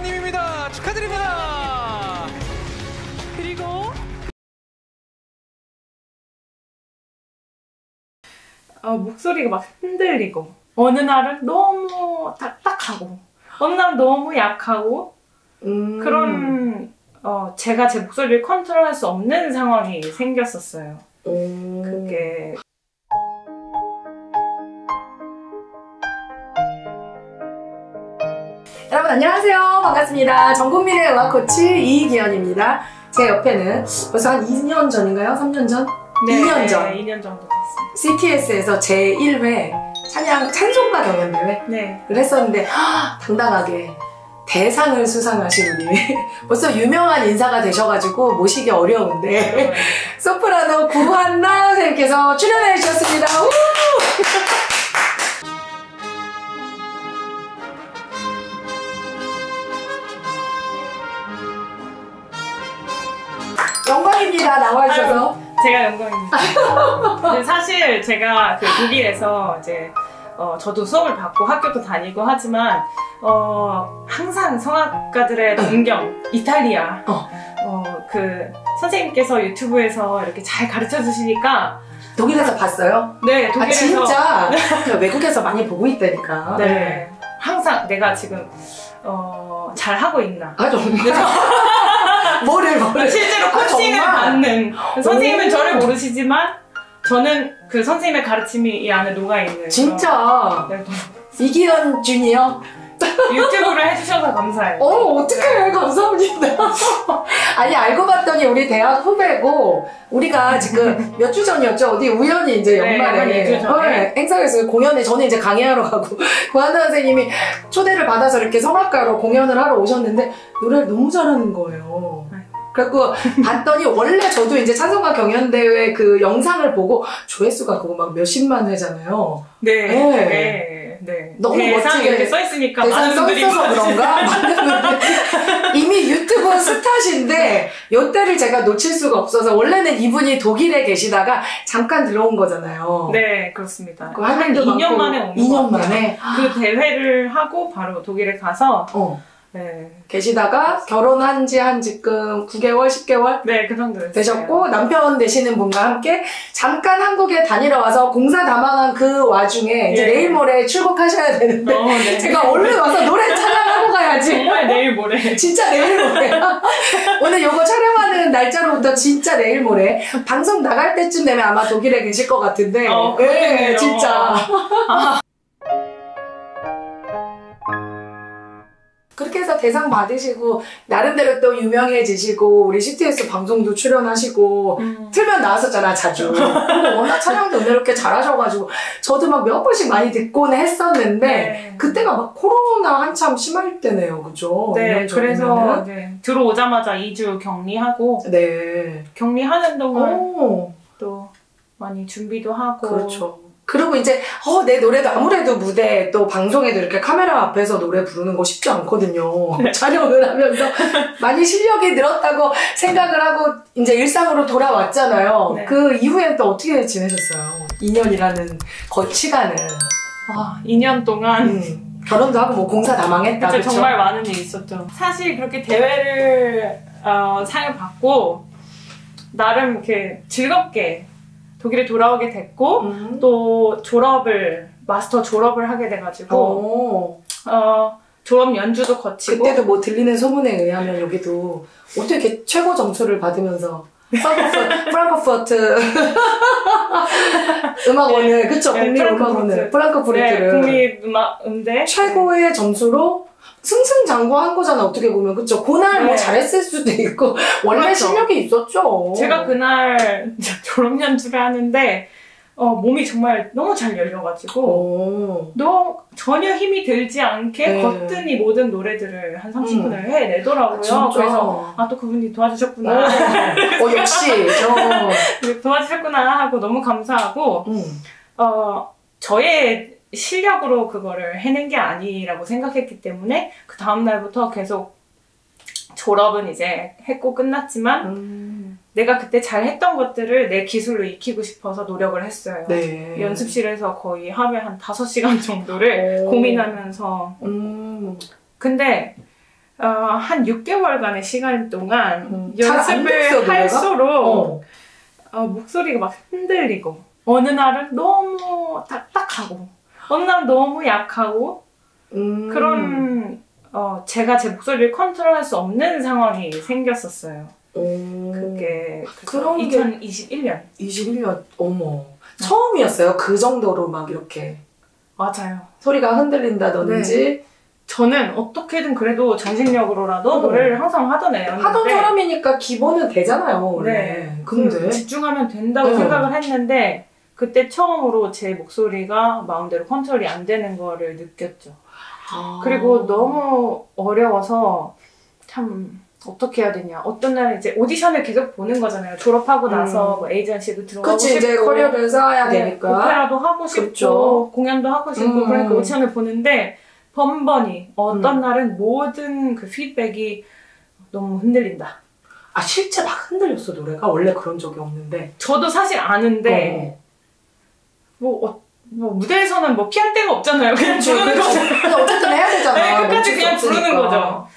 이하님입니다. 축하드립니다. 그리고 어, 목소리가 막 흔들리고 어느 날은 너무 딱딱하고 어느 날은 너무 약하고 음. 그런 어, 제가 제 목소리를 컨트롤할 수 없는 상황이 생겼었어요. 음. 그게 여러분 안녕하세요. 반갑습니다. 전국민의 음악 코치 이기현입니다. 제 옆에는 벌써 한 2년 전인가요? 3년 전? 2년 전. 네, 2년 정도 됐어요. CTS에서 제1회 찬양 찬송가 경연대회를 네. 했었는데 하, 당당하게 대상을 수상하신 우리 벌써 유명한 인사가 되셔가지고 모시기 어려운데 소프라노 구한나 선생님께서 출연해 주셨습니다. 다. 나와주셔서. 제가 영광입니다. 사실 제가 그 독일에서 이제 어, 저도 수업을 받고 학교도 다니고 하지만 어, 항상 성악가들의 동경 이탈리아 어. 어, 그 선생님께서 유튜브에서 이렇게 잘 가르쳐 주시니까 독일에서 봤어요? 네아 독일에서 진짜 그 외국에서 많이 보고 있다니까. 네 항상 내가 지금 어, 잘 하고 있나 아 좀. 뭐를 뭐를. 실제로 아, 코칭을 정말? 받는 선생님은 오. 저를 모르시지만 저는 그 선생님의 가르침이 이 안에 녹아 있는 진짜 네, 이기현 주니어. 유튜브를 해주셔서 감사해요. 어 어떡해 감사합니다. 아니 알고 봤더니 우리 대학 후배고 우리가 지금 몇 주 전이었죠 어디 우연히 이제 네, 연말에 전에. 네, 행사에서 공연에 저는 이제 강의하러 가고 고한나 선생님이 초대를 받아서 이렇게 성악가로 공연을 하러 오셨는데 노래를 너무 잘하는 거예요. 네. 그래갖고 봤더니 원래 저도 이제 찬송가 경연대회 그 영상을 보고 조회수가 그거 막 몇십만 회잖아요. 네, 네. 네, 네. 너무 멋지게 이렇게 써 있으니까 대상 많은 분들이 써있어서 그런가? 이미 유튜브 스타신데 요때를 제가 놓칠 수가 없어서 원래는 이분이 독일에 계시다가 잠깐 들어온 거잖아요. 네, 그렇습니다. 그한 활동도 2년 많고, 만에 온 2년 것 같아요. 만에 그 대회를 하고 바로 독일에 가서 어, 네, 계시다가 결혼한 지 한 지금 9개월, 10개월 네, 그 정도 됐어요. 되셨고 남편 되시는 분과 함께 잠깐 한국에 다니러 와서 공사 다망한 그 와중에 이제 예. 내일 모레 출국하셔야 되는데 어, 네. 제가 얼른 와서 노래 찬양하고 가야지. 정말 내일 모레 진짜 내일 모레. 오늘 요거 촬영하는 날짜로부터 진짜 내일 모레. 방송 나갈 때쯤 되면 아마 독일에 계실 것 같은데. 어, 네, 그러겠네 그렇게 해서 대상 받으시고 나름대로 또 유명해지시고 우리 CTS 방송도 출연하시고 음. 틀면 나왔었잖아 자주 그리고 워낙 촬영도 은혜롭게 잘하셔가지고 저도 막 몇 번씩 많이 듣곤 했었는데 네. 그때가 막 코로나 한참 심할 때네요 그죠? 네, 2년 그래서. 네, 들어오자마자 2주 격리하고 네. 격리하는 동안 오, 또 많이 준비도 하고 그렇죠. 그리고 이제 어, 내 노래도 아무래도 무대 또 방송에도 이렇게 카메라 앞에서 노래 부르는 거 쉽지 않거든요. 네. 촬영을 하면서 많이 실력이 늘었다고 생각을 하고 이제 일상으로 돌아왔잖아요. 네. 그 이후엔 또 어떻게 지내셨어요? 2년이라는 거 시간을. 와, 2년 동안 음, 결혼도 하고 뭐 공사 다 망했다. 그쵸, 그쵸? 정말 많은 일이 있었죠. 사실 그렇게 대회를 어, 상을 받고 나름 이렇게 즐겁게 독일에 돌아오게 됐고 음. 또 졸업을 마스터 졸업을 하게 돼가지고 오. 어, 졸업 연주도 거치고 그때도 뭐 들리는 소문에 의하면 여기도 어떻게 이렇게 최고 점수를 받으면서 프랑크푸르트, 음악원을 그쵸 네, 국립 음악원을 프랑크푸르트. 프랑크푸르트를 네, 국립 음악 음대 최고의 점수로 승승장구한 거잖아 어떻게 보면 그쵸 그날 뭐 네. 잘했을 수도 있고 원래 그렇죠. 실력이 있었죠 제가 그날 졸업 연주를 하는데 어, 몸이 정말 너무 잘 열려가지고 오. 너 전혀 힘이 들지 않게 네. 거뜬히 모든 노래들을 한 30분을 해내더라고요. 아? 그래서 아 또 그분이 도와주셨구나. 어 역시 어. 도와주셨구나 하고 너무 감사하고 음. 어 저의 실력으로 그거를 해낸 게 아니라고 생각했기 때문에 그 다음 날부터 계속 졸업은 이제 했고 끝났지만 음. 내가 그때 잘 했던 것들을 내 기술로 익히고 싶어서 노력을 했어요. 네. 연습실에서 거의 하루에 한 5시간 정도를 오. 고민하면서 음. 근데 어, 한 6개월간의 시간 동안 음, 연습을? 할수록 어. 어, 목소리가 막 흔들리고 어느 날은 너무 딱딱하고 어느 날은 너무 약하고 음. 그런 어, 제가 제 목소리를 컨트롤할 수 없는 상황이 생겼었어요. 오. 그게 그런 게- 2021년 21년 어머 처음이었어요. 그 정도로 막 이렇게 맞아요. 소리가 흔들린다든지 저는 어떻게든 그래도 정신력으로라도 어. 노래를 항상 하던 애였는데 하던 사람이니까 기본은 되잖아요. 원래. 네. 근데 그 집중하면 된다고 네. 생각을 했는데 그때 처음으로 제 목소리가 마음대로 컨트롤이 안 되는 거를 느꼈죠. 아. 그리고 너무 어려워서 참 어떻게 해야 되냐. 어떤 날은 이제 오디션을 계속 보는 거잖아요. 졸업하고 음. 나서 뭐 에이전시도 들어가고 그치 싶고 이제 커리어를 쌓아야 네, 되니까. 오페라도 하고 싶고 그렇죠. 공연도 하고 싶고 음. 그러니까 오디션을 보는데 번번이 어떤 음. 날은 모든 그 피드백이 너무 흔들린다. 아 실제 막 흔들렸어 노래가 원래 그런 적이 없는데. 저도 사실 아는데 뭐, 어, 뭐 무대에서는 뭐 피할 데가 없잖아요. 그냥 그렇죠, 부르는 그렇죠. 거죠. 근데 어쨌든 해야 되잖아. 네, 끝까지 그냥 부르는 없으니까. 거죠.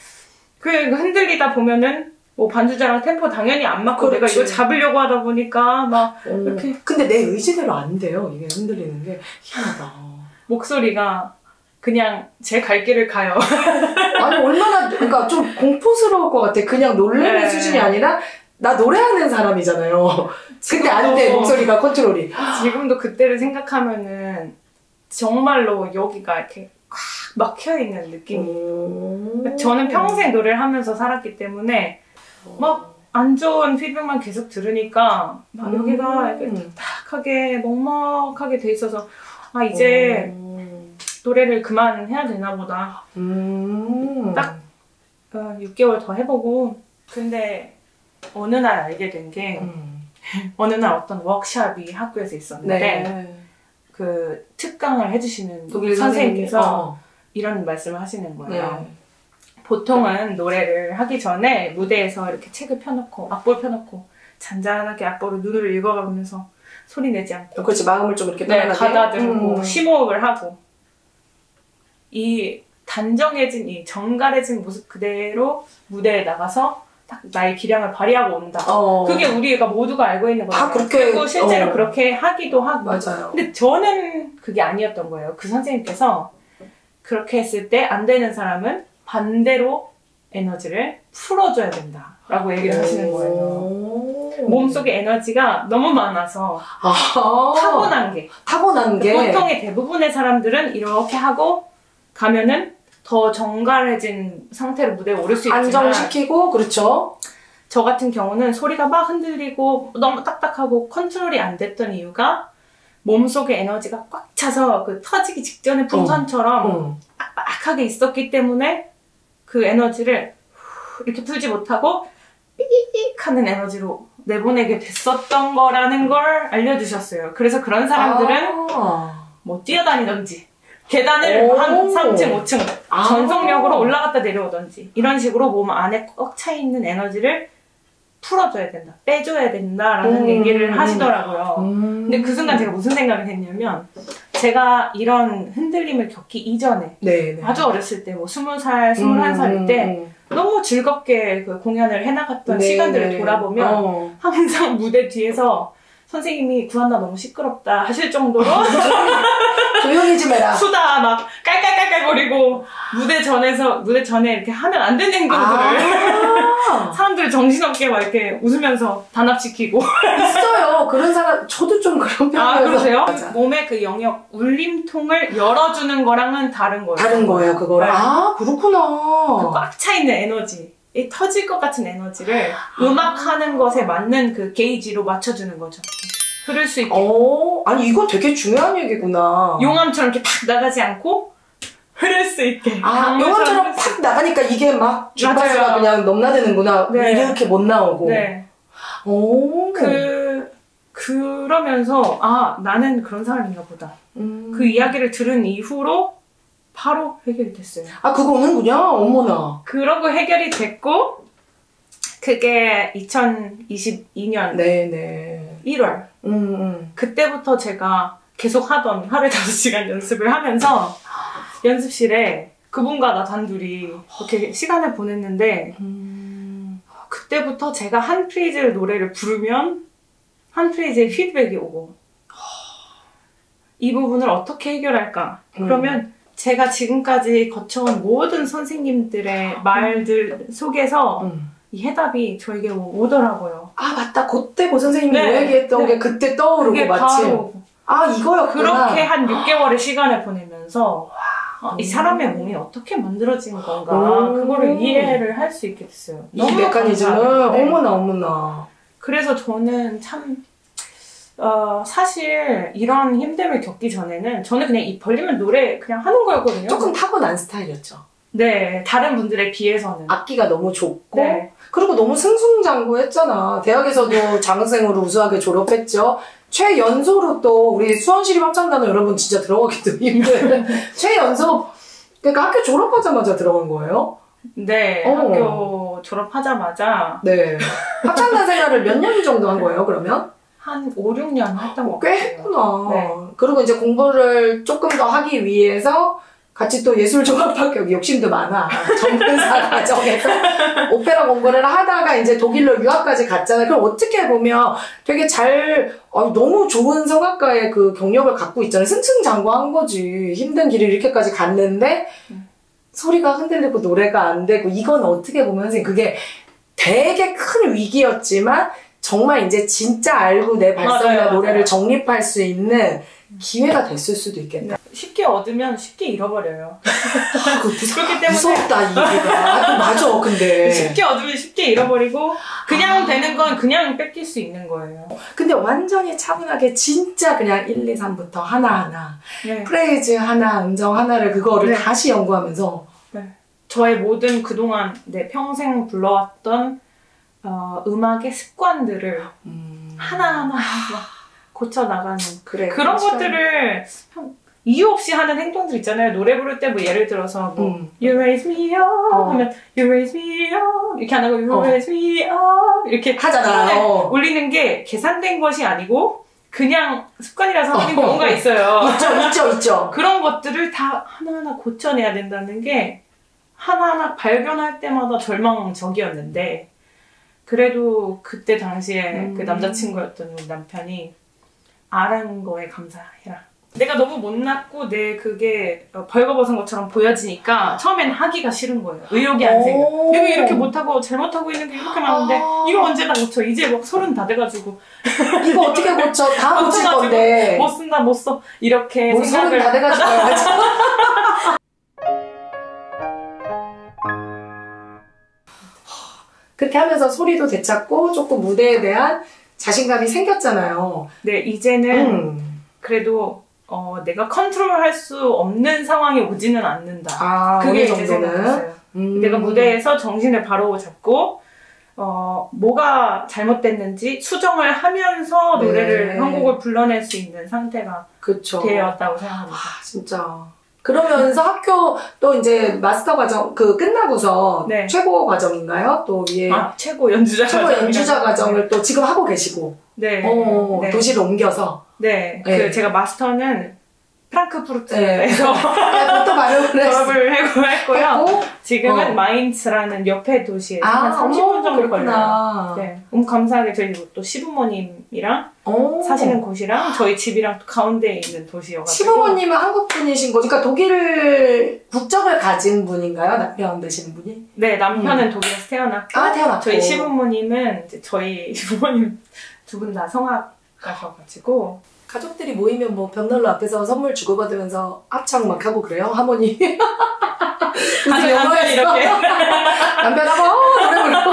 그 흔들리다 보면은 뭐 반주자랑 템포 당연히 안 맞고 내가 그렇지. 이거 잡으려고 하다 보니까 막 어. 이렇게 근데 내 의지대로 안 돼요. 이게 흔들리는 게 희한하다. 목소리가 그냥 제 갈 길을 가요. 아니 얼마나 그러니까 좀 공포스러울 것 같아. 그냥 놀래는 네. 수준이 아니라 나 노래하는 사람이잖아요. 근데 안돼 목소리가 컨트롤이. 지금도 그때를 생각하면은 정말로 여기가 이렇게 꽉 막혀 있는 느낌이. 음. 저는 평생 노래를 하면서 살았기 때문에 막 안 좋은 피드백만 계속 들으니까 막 음. 여기가 이렇게 딱하게 먹먹하게 돼 있어서 아 이제 음. 노래를 그만 해야 되나 보다. 음. 딱 어, 6개월 더 해보고 근데 어느 날 알게 된게 음. 어느 날 어떤 워크샵이 학교에서 있었는데 네. 그 특강을 해주시는 독일 선생님께서 선생님께서 이런 말씀을 하시는 거예요. 네. 보통은 노래를 하기 전에 무대에서 이렇게 책을 펴놓고 악보를 펴놓고 잔잔하게 악보를 눈으로 읽어가면서 소리 내지 않고 그렇지 마음을 좀 이렇게 네. 가다듬고 음. 심호흡을 하고 이 단정해진 이 정갈해진 모습 그대로 무대에 나가서 딱 나의 기량을 발휘하고 온다. 어. 그게 우리가 모두가 알고 있는 거예요. 다 그렇게, 그리고 실제로 어. 그렇게 하기도 하고. 맞아요. 근데 저는 그게 아니었던 거예요. 그 선생님께서 그렇게 했을 때 안 되는 사람은 반대로 에너지를 풀어줘야 된다 라고 얘기를 하시는 거예요. 오. 몸속에 에너지가 너무 많아서 아. 타고난 게 타고난 게 보통의 대부분의 사람들은 이렇게 하고 가면은 더 정갈해진 상태로 무대에 오를 수 있지만 안정시키고 그렇죠. 저 같은 경우는 소리가 막 흔들리고 너무 딱딱하고 컨트롤이 안 됐던 이유가 몸속에 에너지가 꽉 차서 그 터지기 직전의 풍선처럼 음. 빡빡하게 있었기 때문에 그 에너지를 후 이렇게 풀지 못하고 삐익 하는 에너지로 내보내게 됐었던 거라는 걸 알려주셨어요. 그래서 그런 사람들은 아. 뭐 뛰어다니던지 계단을 오. 한 3층, 5층 아. 전속력으로 올라갔다 내려오던지 이런 식으로 몸 안에 꽉 차 있는 에너지를 풀어줘야 된다, 빼줘야 된다라는 음. 얘기를 하시더라고요. 음. 근데 그 순간 제가 무슨 생각을 했냐면 제가 이런 흔들림을 겪기 이전에 네, 네. 아주 어렸을 때 뭐 스무 살, 스물한 살일 때 너무 즐겁게 그 공연을 해나갔던 네, 시간들을 네. 돌아보면 어. 항상 무대 뒤에서 선생님이 구한나 너무 시끄럽다 하실 정도로 조용히 좀 해라. 수다 막 깔깔깔깔거리고 무대 전에서 무대 전에 이렇게 하면 안 되는 행동들을 아. 사람들 정신없게 막 이렇게 웃으면서 단합시키고 있어요. 그런 사람 저도 좀 그런 편이어서. 아 그러세요? 맞아. 몸의 그 영역 울림통을 열어주는 거랑은 다른 거예요. 다른 거예요, 그거를. 네. 아, 그렇구나. 꽉차 있는 에너지, 이 터질 것 같은 에너지를 음악하는 것에 맞는 그 게이지로 맞춰주는 거죠. 흐를 수 있게. 어, 아니, 이거 되게 중요한 얘기구나. 용암처럼 이렇게 팍 나가지 않고 흐를 수 있게. 아, 흐를 수팍 나가니까 이게 막 주파수가. 그냥 넘나드는구나. 네. 이렇게 못 나오고. 네. 오. 그, 그러면서, 아, 나는 그런 사람인가 보다. 음. 그 이야기를 들은 이후로 바로 해결이 됐어요. 아, 그거 오는구나. 어머나. 그러고 해결이 됐고, 그게 2022년 네네. 1월. 음, 음. 그때부터 제가 계속 하던 하루에 5시간 연습을 하면서 연습실에 그분과 나 단둘이 그렇게 시간을 보냈는데 음. 그때부터 제가 한 프레이즈를 노래를 부르면 한 프레이즈의 피드백이 오고 이 부분을 어떻게 해결할까? 음. 그러면 제가 지금까지 거쳐온 모든 선생님들의 말들 속에서 음. 이 해답이 저에게 오- 오더라고요. 아 맞다 그때 고 선생님이 네. 뭐 얘기했던 네. 게 그때 떠오르고 마침 바로 아 이거였구나 그렇게 한 6개월의 시간을 보내면서 어, 이 사람의 몸이 어떻게 만들어진 건가 음. 그거를 이해를 할 수 있게 됐어요. 이 메커니즘을 감사해요. 네. 어머나 어머나 그래서 저는 참 어, 사실 이런 힘듦을 겪기 전에는 저는 그냥 입 벌리면 노래 그냥 하는 거였거든요. 조금 타고난 스타일이었죠 네 다른 분들에 비해서는 악기가 너무 좋고 네. 그리고 너무 승승장구했잖아 대학에서도 장학생으로 우수하게 졸업했죠 최연소로 또 우리 수원시립 합창단은 여러분 진짜 들어가기도 힘든 최연소 그러니까 학교 졸업하자마자 들어간 거예요 네, 어. 학교 졸업하자마자 네 합창단 생활을 몇 년 정도 한 거예요 그러면? 한 5, 6년 했던 것꽤 같아요. 했구나. 네. 그리고 이제 공부를 조금 더 하기 위해서 같이 또 예술 종합학교 여기 욕심도 많아. 전문사 과정에서 오페라 공부를 하다가 이제 독일로 유학까지 갔잖아요. 그럼 어떻게 보면 되게 잘, 어, 너무 좋은 성악가의 그 경력을 갖고 있잖아요. 승승장구한 거지. 힘든 길을 이렇게까지 갔는데 음. 소리가 흔들리고 노래가 안 되고 이건 어떻게 보면 선생님 그게 되게 큰 위기였지만 정말 이제 진짜 알고 내 발성이나 맞아요, 노래를 맞아요. 정립할 수 있는 기회가 됐을 수도 있겠다. 쉽게 얻으면 쉽게 잃어버려요. 아, 그 무서, 그렇기 때문에 무섭다 이 얘기가. 아, 또 맞아 근데. 쉽게 얻으면 쉽게 잃어버리고 그냥 되는 건 그냥 뺏길 수 있는 거예요. 근데 완전히 차분하게 진짜 그냥 1, 2, 3부터 하나하나 네. 프레이즈 하나, 음정 하나를 그거를 네. 다시 연구하면서 저의 모든 그동안 내 평생 불러왔던 어, 음악의 습관들을 음, 하나하나 막 고쳐 나가는 그래 그런 것들을 형, 이유 없이 하는 행동들 있잖아요. 노래 부를 때 뭐 예를 들어서 뭐 음. You raise me up 어. 하면 You raise me up 이렇게 안 하고 You 어. raise me up 이렇게 하잖아. 어. 올리는 게 계산된 것이 아니고 그냥 습관이라서 하는 어. 경우가 있어요. 있죠, 있죠, 있죠. 그런 것들을 다 하나하나 고쳐내야 된다는 게 하나하나 발견할 때마다 절망적이었는데 그래도 그때 당시에 음. 그 남자친구였던 남편이 아는 거에 감사해라. 내가 너무 못났고 내 그게 어, 벌거벗은 것처럼 보여지니까 처음엔 하기가 싫은 거예요. 의욕이 안 생겨. 오. 내가 이렇게 못하고 잘못하고 있는 게 이렇게 많은데 아. 이거 언제 다 고쳐? 이제 막 서른 다 돼가지고 이거 어떻게 고쳐? 다 고칠 건데. 못 쓴다 못 써. 이렇게 뭘 서른 생각을 다 돼가지고. 그렇게 하면서 소리도 되찾고 조금 무대에 대한 자신감이 생겼잖아요. 네, 이제는 음. 그래도 어, 내가 컨트롤할 수 없는 상황이 오지는 않는다. 아, 그게 어느 이제 정도는. 음. 내가 무대에서 정신을 바로 잡고 어, 뭐가 잘못됐는지 수정을 하면서 네. 노래를 한 곡을 불러낼 수 있는 상태가 그쵸. 되었다고 생각합니다. 아, 진짜. 그러면서 학교 또 이제 마스터 과정 그 끝나고서 네. 최고 과정인가요? 또 위에 아, 최고 연주자 최고. 연주자 과정을 또 지금 하고 계시고 네. 어, 네. 도시를 옮겨서 네. 네. 그 제가 마스터는 네. 프랑크푸르트에서 말을 했- 졸업을 하고 했고요. 했고 지금은 어. 마인츠라는 옆에 도시에서 아, 한 30분 정도 걸려요. 네. 너무 감사하게 저희 또 시부모님이랑 어. 사시는 곳이랑 저희 집이랑 또 가운데에 있는 도시여가지고. 시부모님은 한국 분이신 거죠? 그러니까 독일 국적을 가진 분인가요? 남편 되시는 분이? 네, 남편은 독일에서 태어났고. 아, 태어났고. 저희 시부모님은 이제 저희 시부모님 두 분 다 성악 가셔가지고. 가족들이 모이면 뭐 벽난로 앞에서 선물 주고받으면서 합창 막 하고 그래요? 하모니. 남편이 영화에서 이렇게. 남편 하고 어, 노래 부르고.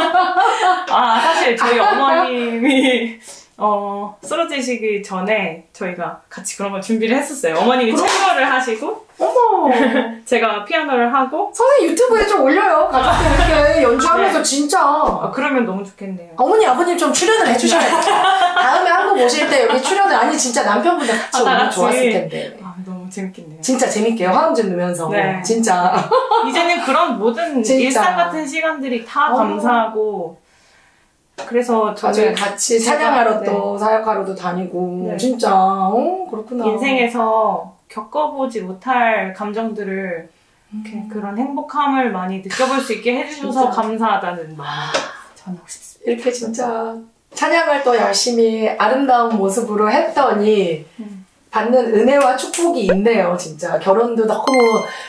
아, 사실 저희 어머님이, 어, 쓰러지시기 전에 저희가 같이 그런 걸 준비를 했었어요. 어머님이 cello를 하시고, 어머. 제가 피아노를 하고, 선생님 유튜브에 좀 올려요. 가족들 이렇게 연주하면서 진짜. 아, 그러면 너무 좋겠네요. 어머니 아버님 좀 출연을 해주셔야겠다. 다음에 한국 오실 때 여기 출연을 아니 진짜 남편분들 같이 아, 다 오면. 좋았을 텐데. 아, 너무 재밌겠네요. 진짜 재밌게 화음제 넣으면서 네. 진짜 이제는 그런 모든 진짜. 일상 같은 시간들이 다 어. 감사하고 그래서 저는 같이 찬양하러 네. 또 사역하러도 다니고 네. 진짜 어 그렇구나 인생에서 겪어보지 못할 감정들을 이렇게 그런 행복함을 많이 느껴볼 수 있게 해주셔서. 감사하다는 마음 전하고 싶습니다. 이렇게 진짜 찬양을 또 열심히 아름다운 모습으로 했더니 음. 받는 은혜와 축복이 있네요, 진짜. 결혼도 너무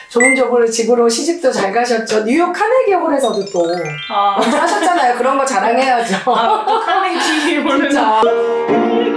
좋은 쪽으로 집으로 시집도 잘 가셨죠. 뉴욕 카네기 홀에서도 또 아. 하셨잖아요. 그런 거 자랑해야죠. 아, 카네기 홀에서.